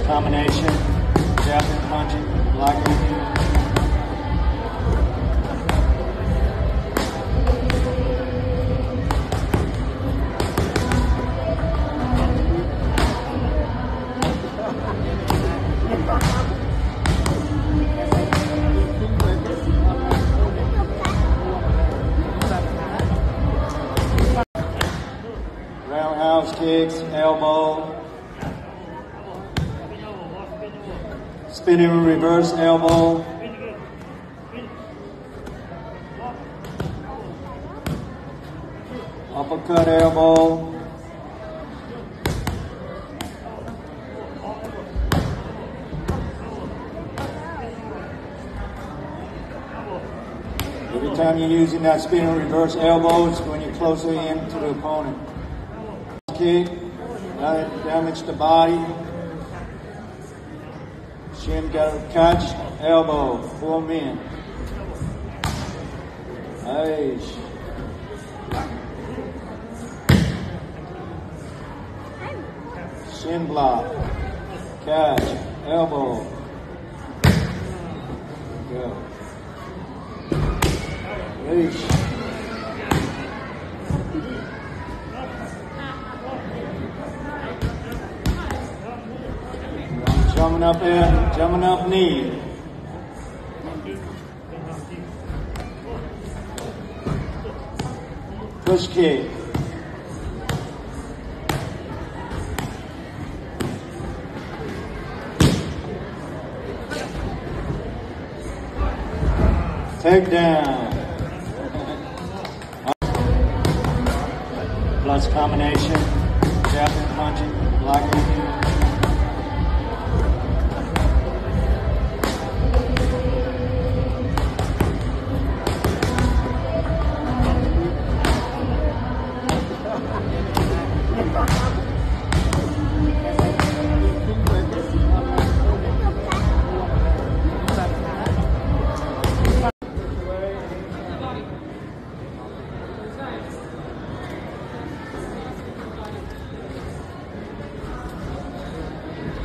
combination, jabbing, punching, blocking. Roundhouse kicks, elbow. Spinning reverse elbow. Uppercut elbow. Every time you're using that spinning reverse elbow, it's when you're closer in to the opponent. Kick, damage the body. Shin got to catch, elbow, full in. Nice. Shin block, catch, elbow. Go. Nice. Jumping up in, jumping up knee. Push kick. Take down. Plus combination,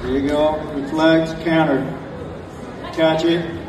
There you go. Reflex, counter. Catch it.